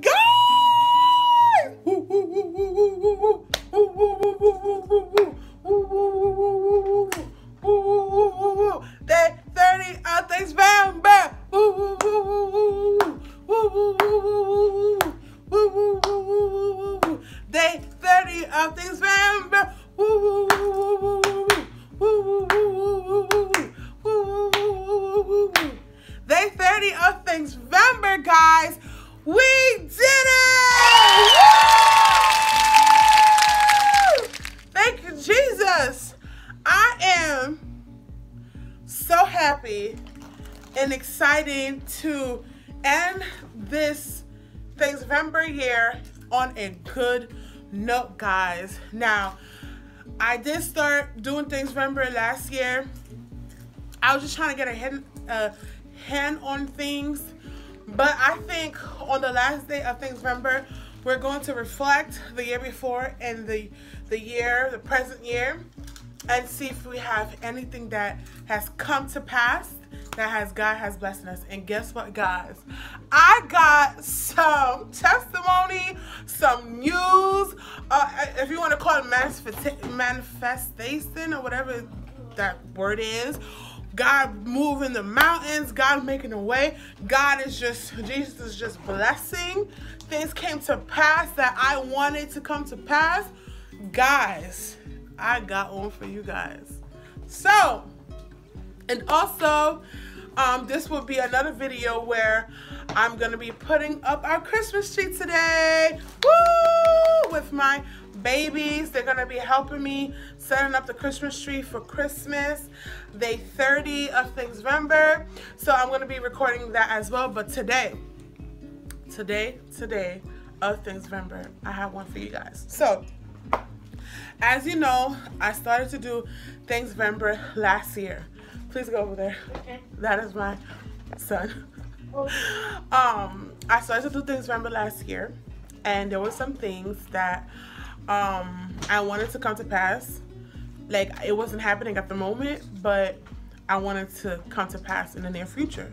Day did start doing Thanksvember last year. I was just trying to get a hand, uh, hand on things. But I think on the last day of Thanksvember, we're going to reflect the year before and the the year, the present year, and see if we have anything that has come to pass that has God has blessed us. And guess what, guys? I got some testimony, some news. Uh, if you want to call it manifesta- manifestation or whatever that word is. God moving the mountains, God making a way. God is just, Jesus is just blessing. Things came to pass that I wanted to come to pass. Guys, I got one for you guys. So, and also, um, this will be another video where I'm gonna be putting up our Christmas tree today. Woo! With my babies. They're gonna be helping me setting up the Christmas tree for Christmas, day 30 of Thanksgivember. So I'm gonna be recording that as well. But today, today, today of Thanksgivember, I have one for you guys. So, as you know, I started to do Thanksgivember last year. Please go over there. Okay. That is my son. Um, I started to do Thanksvember last year, and there were some things that um I wanted to come to pass. Like it wasn't happening at the moment, but I wanted to come to pass in the near future.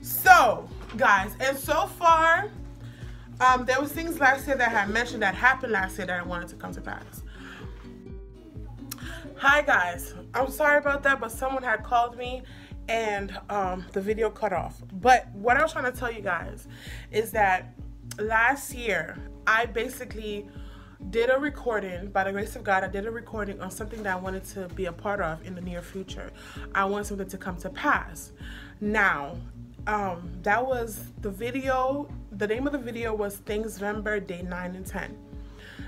So, guys, and so far, um, there was things last year that I had mentioned that happened last year that I wanted to come to pass. Hi guys, I'm sorry about that, but someone had called me and um, the video cut off. But what I was trying to tell you guys is that last year I basically did a recording by the grace of God. I did a recording on something that I wanted to be a part of in the near future. I want something to come to pass. Now, um, that was the video. The name of the video was Thanksgivember Day 9 and 10.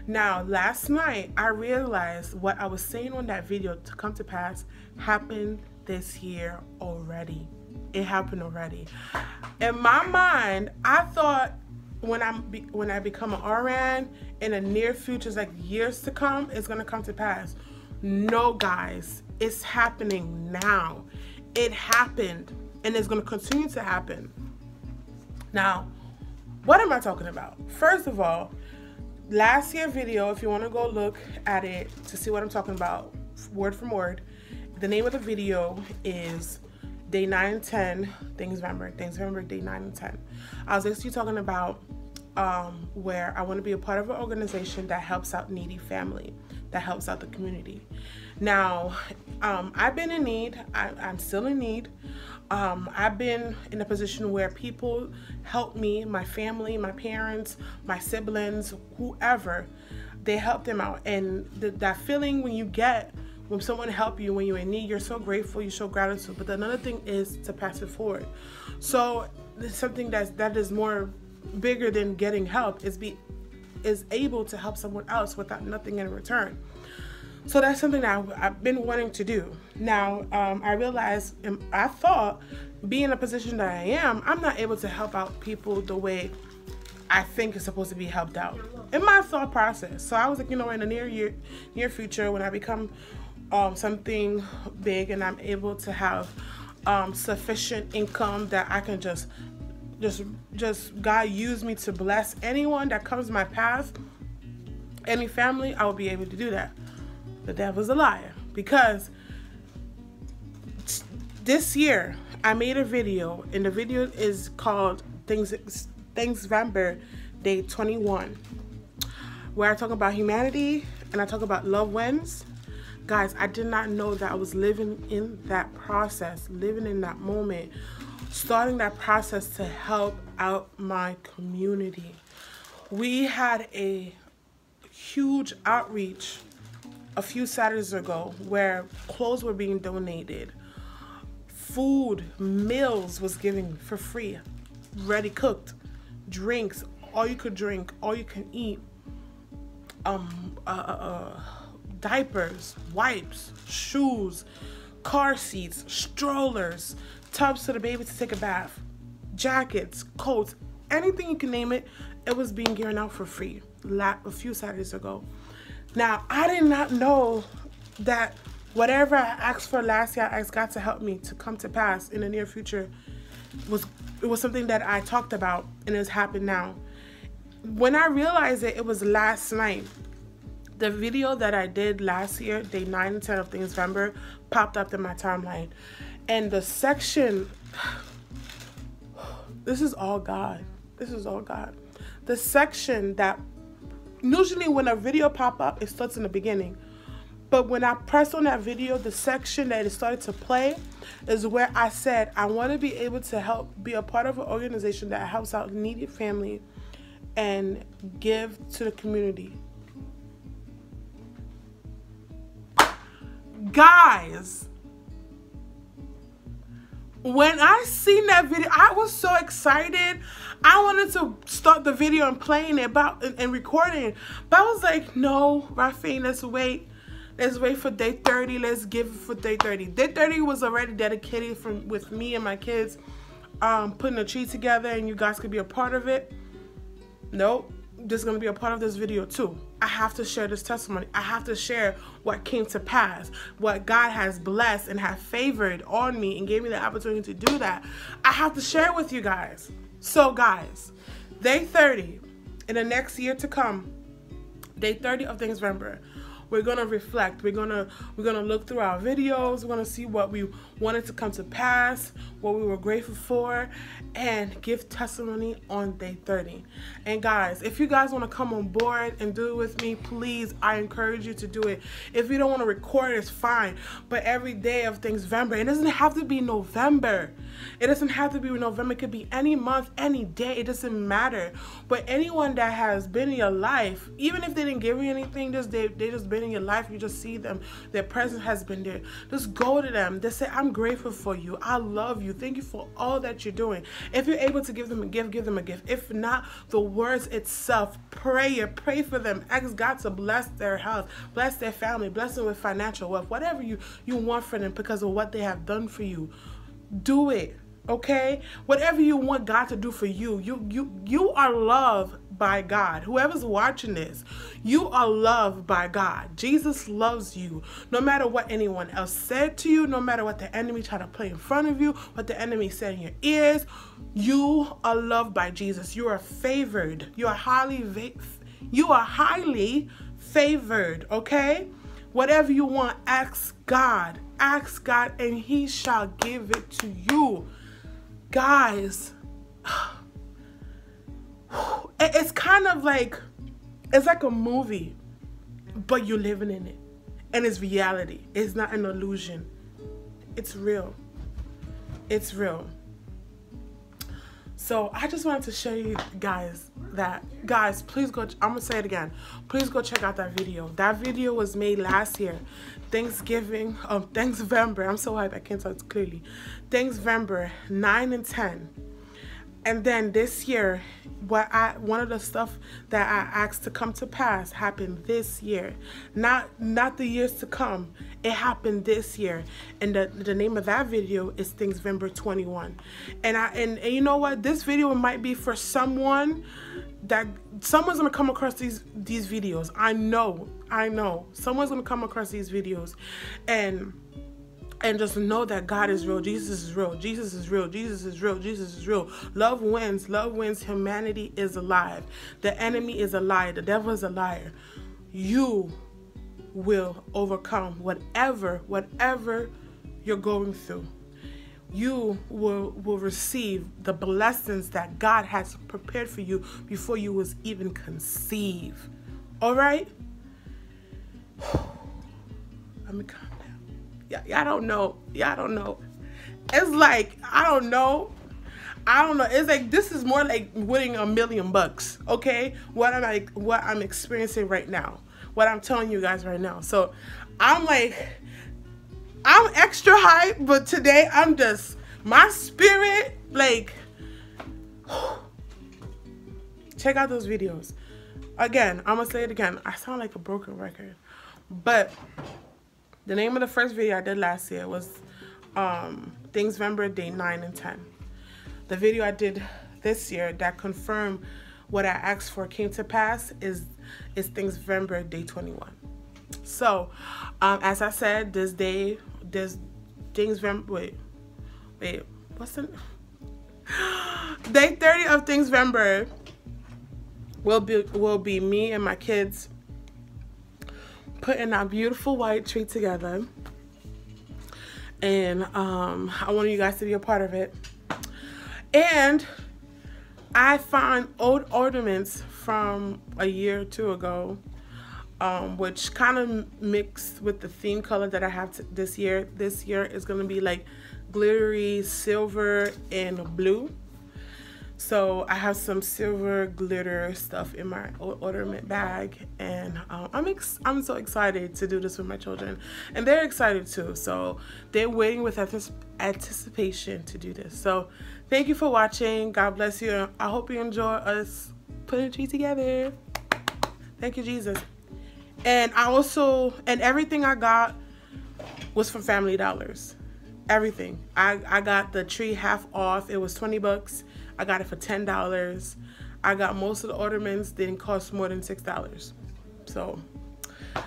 Now, last night I realized what I was saying on that video to come to pass happened this year already. It happened already. In my mind, I thought when I'm when I become an RN in the near future, like years to come, it's gonna come to pass. No, guys, it's happening now. It happened, and it's gonna continue to happen. Now, what am I talking about? First of all, last year video, if you want to go look at it to see what I'm talking about, word from word, the name of the video is Day 9 and 10, Thanksvember, Things Remember, Day 9 and 10. I was actually talking about um, where I want to be a part of an organization that helps out needy family, that helps out the community. Now, um, I've been in need, I, I'm still in need. Um, I've been in a position where people help me, my family, my parents, my siblings, whoever, they help them out. And the, that feeling when you get when someone help you when you're in need, you're so grateful, you show gratitude. But another thing is to pass it forward. So something that's that is more bigger than getting help is be is able to help someone else without nothing in return. So that's something that I've been wanting to do. Now, um, I realized, I thought, being in a position that I am, I'm not able to help out people the way I think is supposed to be helped out in my thought process. So I was like, you know, in the near year, near future, when I become um, something big and I'm able to have um, sufficient income that I can just, just, just God use me to bless anyone that comes my path, any family, I will be able to do that the devil's a liar because this year I made a video and the video is called things Thanksvember Day 21, where I talk about humanity and I talk about love wins. Guys, I did not know that I was living in that process, living in that moment, starting that process to help out my community. We had a huge outreach a few Saturdays ago where clothes were being donated, food, meals was given for free, ready cooked, drinks, all you could drink, all you can eat, um, uh, uh, uh, diapers, wipes, shoes, car seats, strollers, tubs for the baby to take a bath, jackets, coats, anything you can name it, it was being given out for free a few Saturdays ago. Now, I did not know that whatever I asked for last year, I asked God to help me to come to pass in the near future was it was something that I talked about and it's happened now. When I realized it, it was last night. The video that I did last year, day 9 and 10 of Thanksvember, popped up in my timeline. And the section, this is all God. This is all God. The section that usually when a video pop up, it starts in the beginning. But when I pressed on that video, the section that it started to play is where I said I want to be able to help be a part of an organization that helps out needy family and give to the community. Guys, when I seen that video, I was so excited. I wanted to start the video and playing it about and, and recording, but I was like, no, Raphine, let's wait. Let's wait for day 30. Let's give it for day 30. Day 30 was already dedicated from with me and my kids um, putting a tree together and you guys could be a part of it. Nope. Just gonna be a part of this video too. I have to share this testimony. I have to share what came to pass, what God has blessed and have favored on me and gave me the opportunity to do that. I have to share with you guys. So, guys, day 30 in the next year to come, day 30 of Thanksvember, we're gonna reflect we're gonna we're gonna look through our videos we're gonna see what we wanted to come to pass what we were grateful for and give testimony on day 30 and guys if you guys want to come on board and do it with me please i encourage you to do it. If you don't want to record it's fine. But every day of Thanksvember it doesn't have to be november. It doesn't have to be november it could be any month any day it doesn't matter. But anyone that has been in your life even if they didn't give you anything just they, they just been in your life, you just see them, their presence has been there. Just go to them. Just say, I'm grateful for you. I love you. Thank you for all that you're doing. If you're able to give them a gift, give them a gift. If not, the words itself, prayer, pray for them. Ask God to bless their health, bless their family, bless them with financial wealth, whatever you, you want for them because of what they have done for you. Do it okay whatever you want god to do for you you you you are loved by god. Whoever's watching this you are loved by god. Jesus loves you no matter what anyone else said to you no matter what the enemy tried to play in front of you what the enemy said in your ears you are loved by jesus. You are favored. You are highly you are highly favored okay? Whatever you want ask god. Ask god and he shall give it to you. Guys, it's kind of like it's like a movie, but you're living in it. And it's reality. It's not an illusion. It's real. It's real. So I just wanted to show you guys that. Guys, please go, I'm gonna say it again. Please go check out that video. That video was made last year. Thanksgiving, um, Thanksvember. I'm so hyped, I can't talk clearly. Thanksvember 9 and 10. And then this year, what I one of the stuff that I asked to come to pass happened this year. Not not the years to come. It happened this year. And the, the name of that video is Thanksvember 21. And I and, and you know what? This video might be for someone that someone's gonna come across these these videos. I know, I know. Someone's gonna come across these videos and and just know that God is real. Jesus is real. Jesus is real. Jesus is real. Jesus is real. Love wins. Love wins. Humanity is alive. The enemy is a liar. The devil is a liar. You will overcome whatever, whatever you're going through. you will will receive the blessings that God has prepared for you before you was even conceived. All right? Yeah, y'all don't know. Y'all don't know. It's like I don't know. I don't know. It's like this is more like winning a million bucks. Okay, what I'm like, what I'm experiencing right now, what I'm telling you guys right now. So, I'm like, I'm extra hype, but today I'm just my spirit like. Check out those videos. Again, I'm gonna say it again. I sound like a broken record, but the name of the first video I did last year was um, Thanksvember Day 9 and 10 the video I did this year that confirmed what I asked for came to pass is is things November day 21. So, um, as I said, this day, this Thanksvember, wait, wait, what's the day 30 of things November will be will be me and my kids putting our beautiful white tree together. And um, I want you guys to be a part of it. And I find old ornaments from a year or two ago, um, which kind of mixed with the theme color that I have this year. This year is going to be like glittery silver and blue. So I have some silver glitter stuff in my ornament bag, and um, I'm I'm so excited to do this with my children, and they're excited too. So they're waiting with anticipation to do this. So thank you for watching. God bless you. I hope you enjoy us putting a tree together. Thank you, Jesus. And I also and everything I got was from Family Dollars. Everything. I I got the tree half off. It was 20 bucks I got it for $10. I got most of the ornaments didn't cost more than $6. So,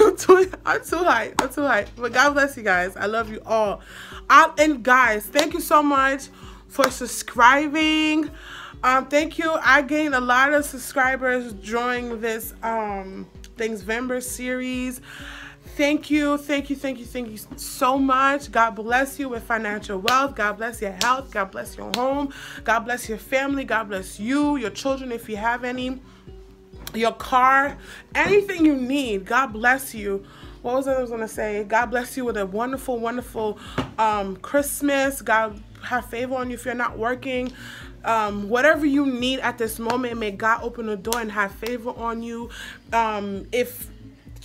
I'm too, I'm too high. I'm too high. But God bless you guys. I love you all. I, and guys, thank you so much for subscribing. Um, thank you. I gained a lot of subscribers during this um, Things November series. Thank you, thank you, thank you, thank you so much. God bless you with financial wealth. God bless your health. God bless your home. God bless your family. God bless you, your children, if you have any, your car, anything you need. God bless you. What was I was gonna say? God bless you with a wonderful, wonderful um, Christmas. God have favor on you if you're not working. Um, whatever you need at this moment, may God open the door and have favor on you. Um, if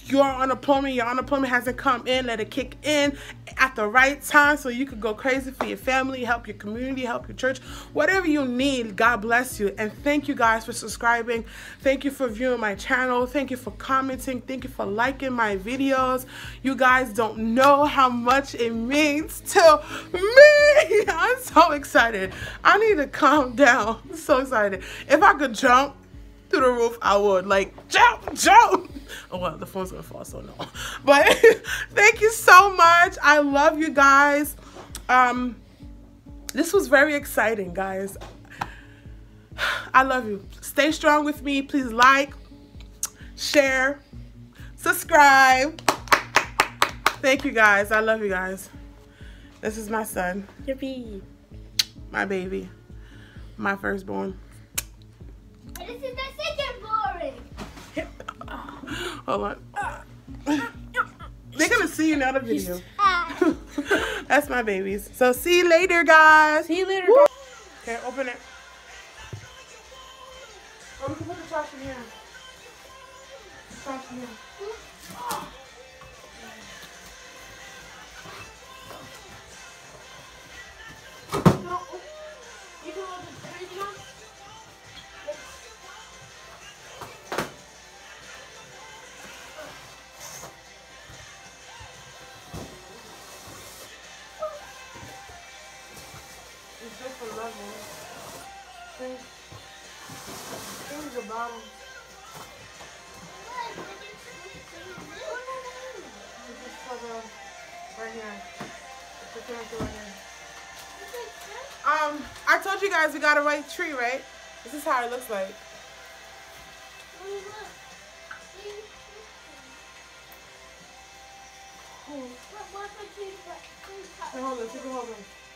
your unemployment, your unemployment hasn't come in, let it kick in at the right time so you could go crazy for your family, help your community, help your church, whatever you need. God bless you. And thank you guys for subscribing. Thank you for viewing my channel. Thank you for commenting. Thank you for liking my videos. You guys don't know how much it means to me. I'm so excited. I need to calm down. I'm so excited. If I could jump, through the roof, I would like jump, jump. Oh well, the phone's gonna fall, so no. But thank you so much. I love you guys. Um, this was very exciting, guys. I love you. Stay strong with me. Please like, share, subscribe. Thank you guys. I love you guys. This is my son. Yippee. My baby. My firstborn. This is the second boring. Hold on. They're gonna see you in another video. That's my babies. So see you later, guys. See you later. Okay, open it. Oh, we can put the trash in here. Trash in here. Right here. right here. Um, I told you guys we got a white tree, right? This is how it looks like. Hold on, take a hold on.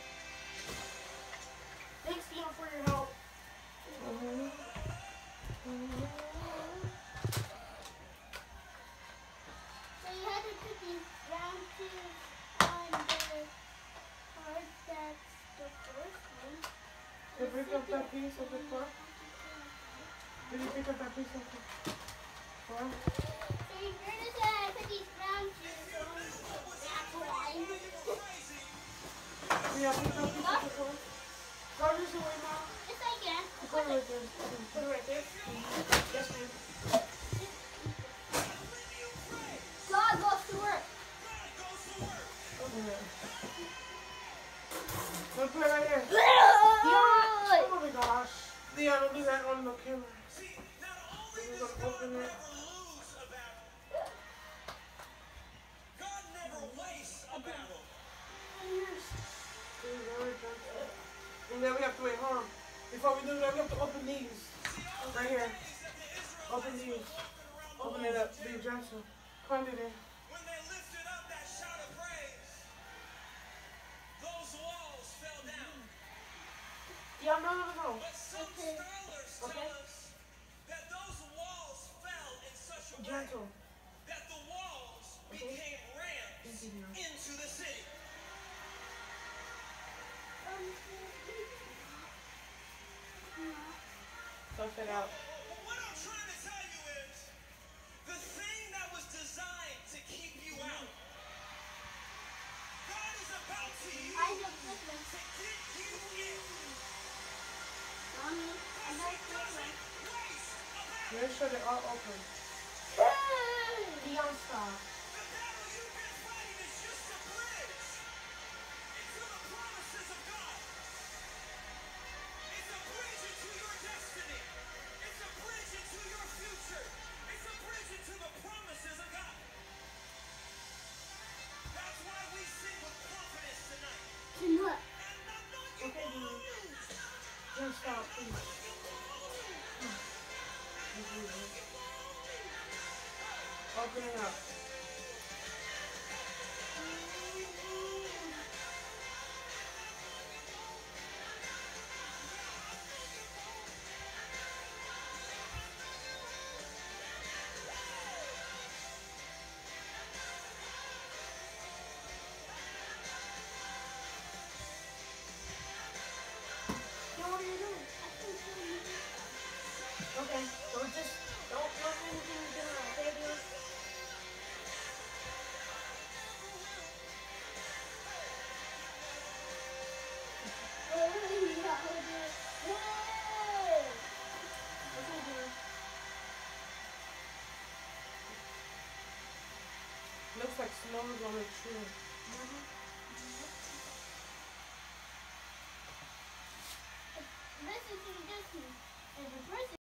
Thanks, Tina, for your help. So you had to put these brown shoes on the part that's the first one. Did you pick up that piece of the floor? Did you pick up that piece of the floor? So you're gonna say I put these brown shoes on. That's why. Yeah, pick up piece of the floor. Go this way, Mom. Yes, I can. Put it right there. Put it right there. Yes, ma'am. God goes to work. Over there. Don't put it right here. Good. Oh my gosh. Leon, don't do that on the camera. We're gonna open it. And then we have to wait, hold on. Before we do that, we have to open these. Right here. Open these. Open it up. Be gentle. Come in. When they lifted up that shout of praise, those walls fell down. Yeah, no, no, no. But some scholars tell Okay. us that those walls fell in such a way Gentle. that the walls became ramps into the city. Um, Stuff it out. But what I'm trying to tell you is the thing that was designed to keep you out, God is about to use I know this to get you in. Mommy, I know He this doesn't one. waste. Make sure they're all open. Leon, stop. Stop. Open it up. Okay, so just don't don't do anything in general, okay, dude? Looks like snow's on the tree. Listen to this. There's a person.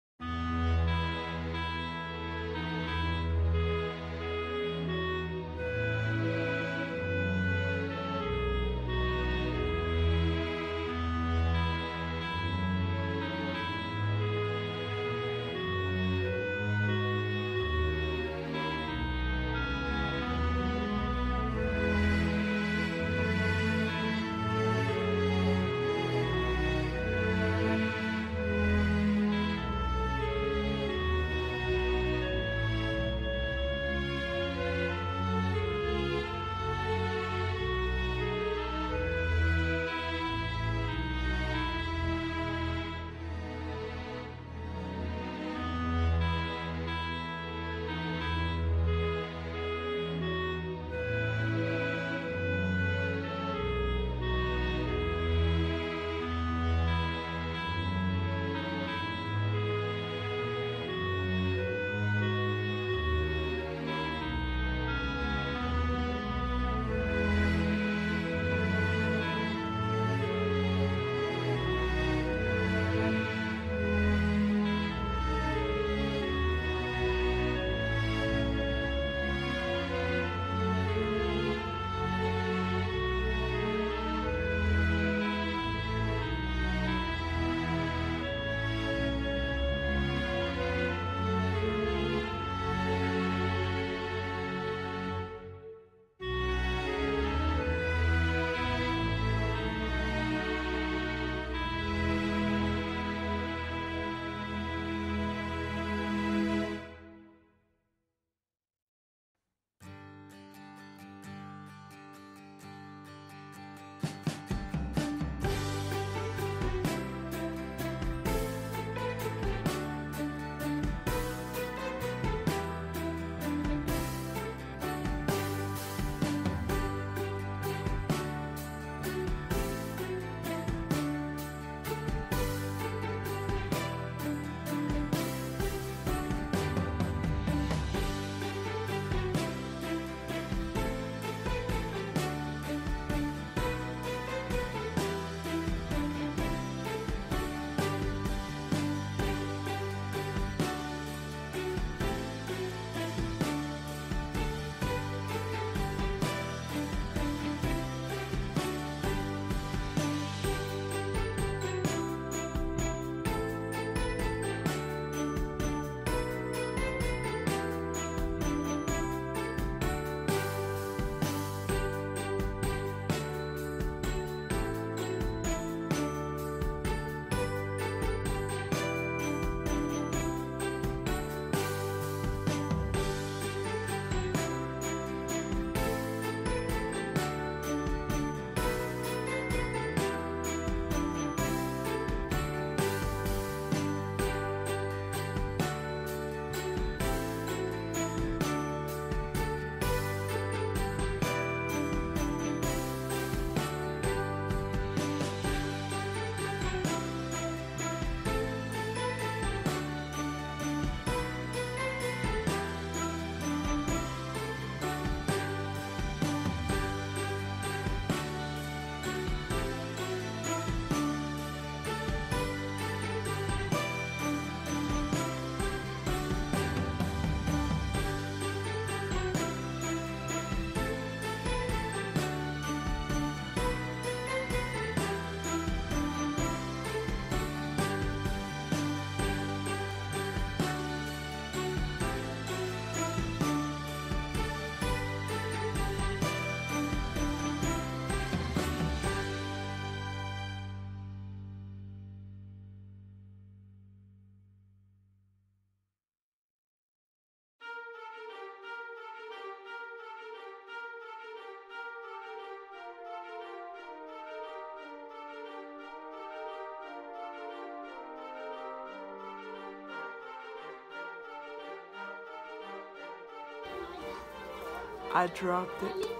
I dropped it.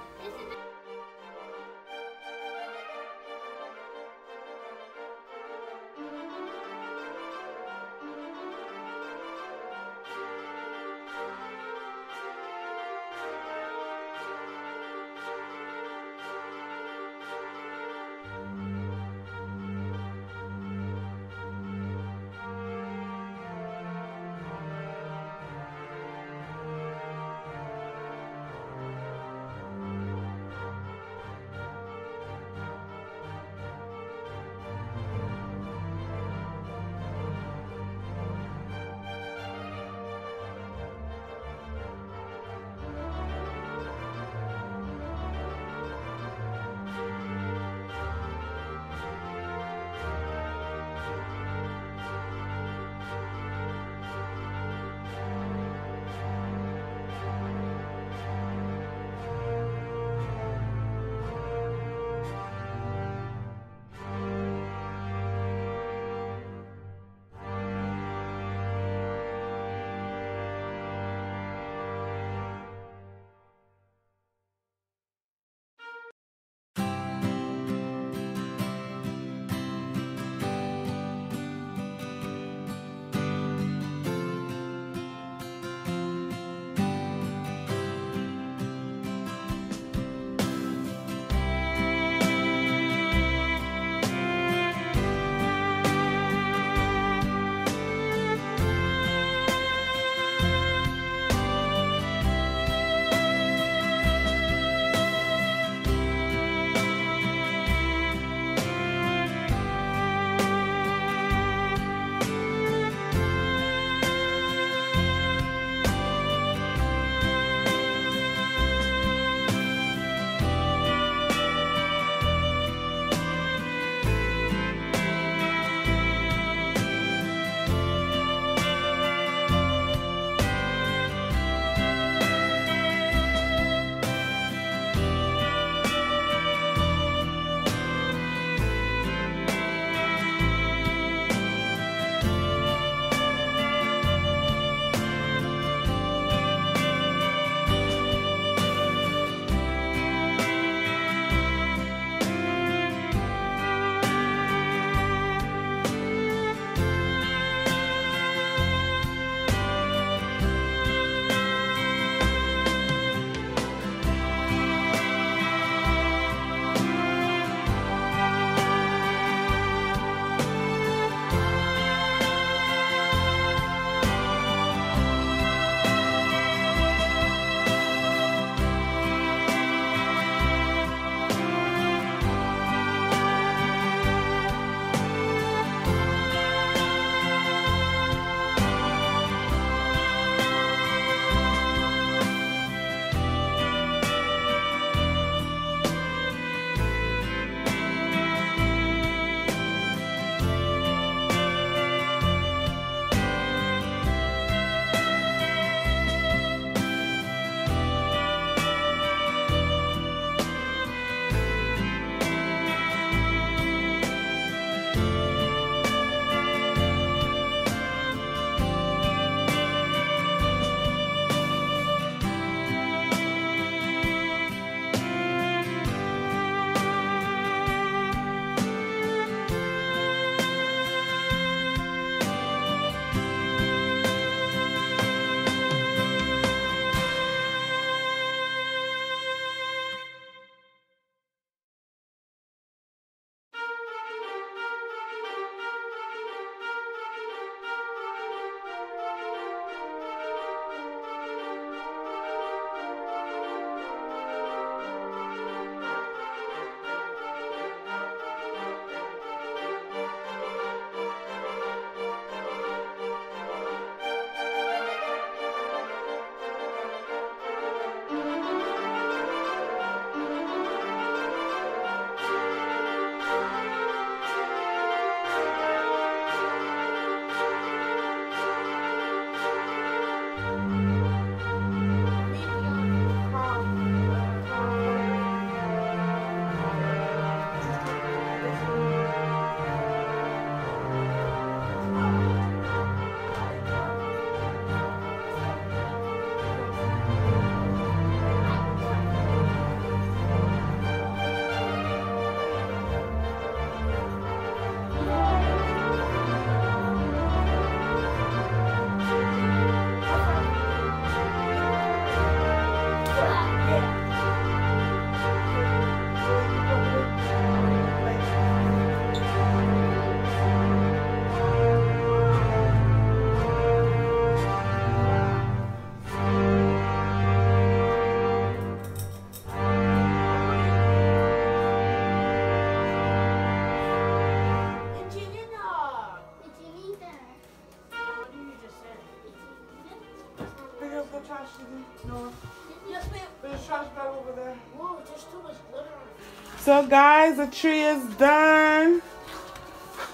So guys, the tree is done.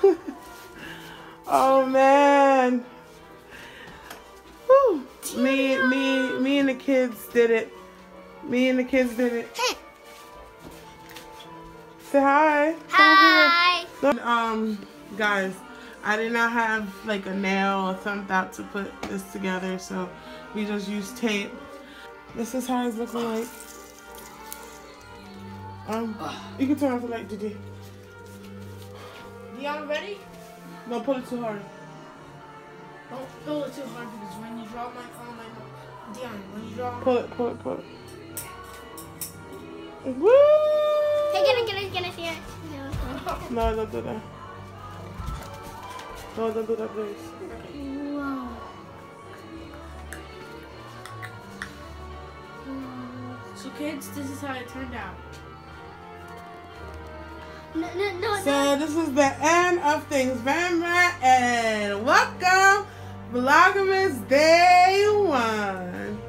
oh man. Whew. Me, me, me and the kids did it. Me and the kids did it. Say hi. Hi. Um, guys, I did not have like a nail or something out to put this together, so we just used tape. This is how it's looking like. Um, you can turn off the light, Didi. Dion, ready? No, pull it too hard. Don't pull it too hard because when you draw my phone, my Dion, when you draw. Pull it, pull it, pull it. Woo! Hey, get it, get it, get it, get it. No, don't do that. No, don't do that, please. Wow. So kids, this is how it turned out. No, no, no, So this is the end of Thanksvember? And welcome, Vlogmas Day One.